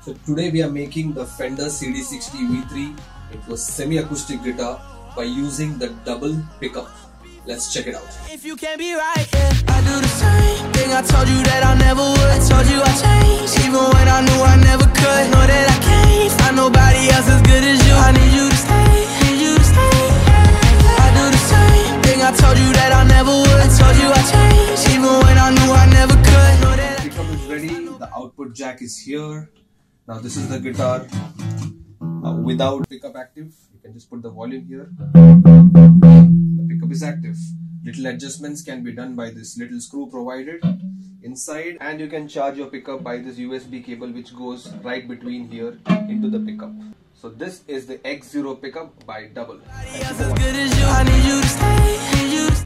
So today we are making the Fender CD60 V3 into a semi-acoustic guitar by using the double pickup. Let's check it out. If you can't be right, yeah, I do the same thing. I told you that I never would. I told you I changed, even when I knew I never could. Know that I can't find nobody else as good as you. I need you to stay, need you to stay. I do the same thing. I told you that I never would. I told you I changed, even when I knew I never could. Pickup is ready the output jack is here now this is the guitar. Uh, without pickup active you can just put the volume here. The pickup is active. Little adjustments can be done by this little screw provided inside and you can charge your pickup by this usb cable which goes right between here into the pickup. So this is the x0 pickup by double